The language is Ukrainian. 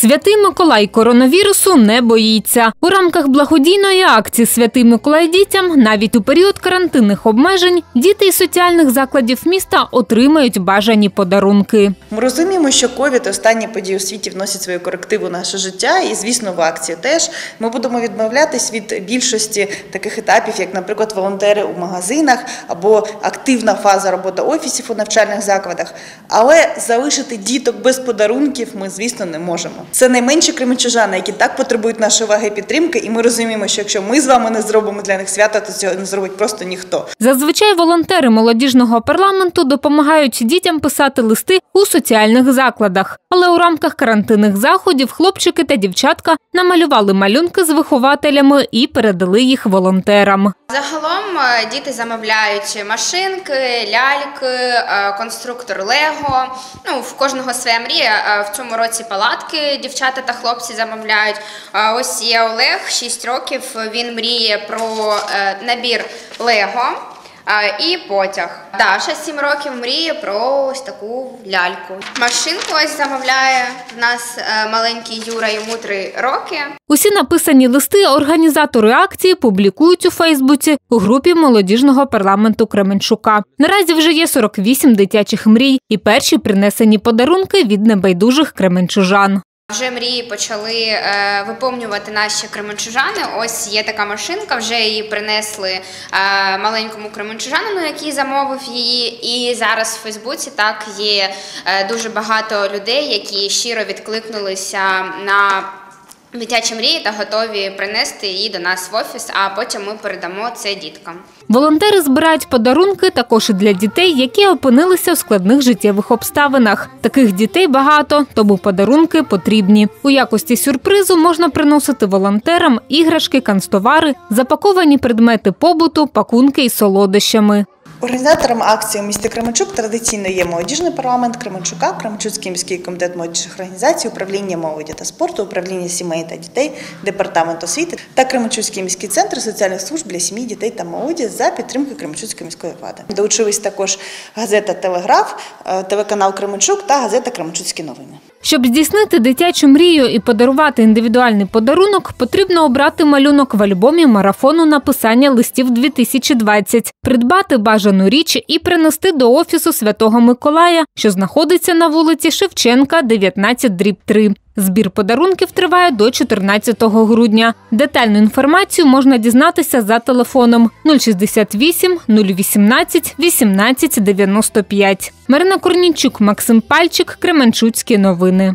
Святий Миколай коронавірусу не боїться. У рамках благодійної акції Святий Миколай дітям навіть у період карантинних обмежень діти із соціальних закладів міста отримають бажані подарунки. Ми розуміємо, що ковід останні події у світі вносять свою корективу в наше життя, і звісно, в акцію теж ми будемо відмовлятись від більшості таких етапів, як, наприклад, волонтери у магазинах або активна фаза роботи офісів у навчальних закладах. Але залишити діток без подарунків ми, звісно, не можемо. Це найменші кременчужани, які так потребують нашої уваги і підтримки, і ми розуміємо, що якщо ми з вами не зробимо для них свята, то цього не зробить просто ніхто. Зазвичай волонтери молодіжного парламенту допомагають дітям писати листи у соціальних закладах. Але у рамках карантинних заходів хлопчики та дівчатка намалювали малюнки з вихователями і передали їх волонтерам. Загалом е, діти замовляють машинки, ляльки, е, конструктор Лего. Ну, в кожного своя мрія. Е, В цьому році палатки дівчата та хлопці замовляють. Ось є Олег, 6 років. Він мріє про е, набір Лего. І потяг. Даша 7 років мріє про ось таку ляльку. Машинку ось замовляє. В нас е, маленький Юра, йому 3 роки. Усі написані листи організатори акції публікують у Фейсбуці у групі молодіжного парламенту Кременчука. Наразі вже є 48 дитячих мрій і перші принесені подарунки від небайдужих кременчужан. Вже мрії почали е, виповнювати наші кременчужани. Ось є така машинка, вже її принесли е, маленькому кременчужанину, який замовив її. І зараз в Фейсбуці так є е, дуже багато людей, які щиро відкликнулися на дитячі мрії та готові принести її до нас в офіс. А потім ми передамо це діткам. Волонтери збирають подарунки також і для дітей, які опинилися в складних життєвих обставинах. Таких дітей багато, тому подарунки потрібні. У якості сюрпризу можна приносити волонтерам іграшки, канцтовари, запаковані предмети побуту, пакунки із солодощами. Організатором акції у місті Кременчук традиційно є молодіжний парламент Кременчука, Кременчуцький міський комітет молодіжних організацій, управління молоді та спорту, управління сімей та дітей, департамент освіти та Кременчуцький міський центр соціальних служб для сім'ї, дітей та молоді за підтримки Кременчуцької міської влади. Долучились також газета Телеграф, е, телеканал Кременчук та газета Кременчуцькі новини. Щоб здійснити дитячу мрію і подарувати індивідуальний подарунок, потрібно обрати малюнок в альбомі марафону написання листів 2020, придбати бажану річ і принести до офісу Святого Миколая, що знаходиться на вулиці Шевченка, 19 дріб 3. Збір подарунків триває до 14 грудня. Детальну інформацію можна дізнатися за телефоном 068 018 18 95. Марина Корнічук, Максим Пальчик, Кременчуцькі новини.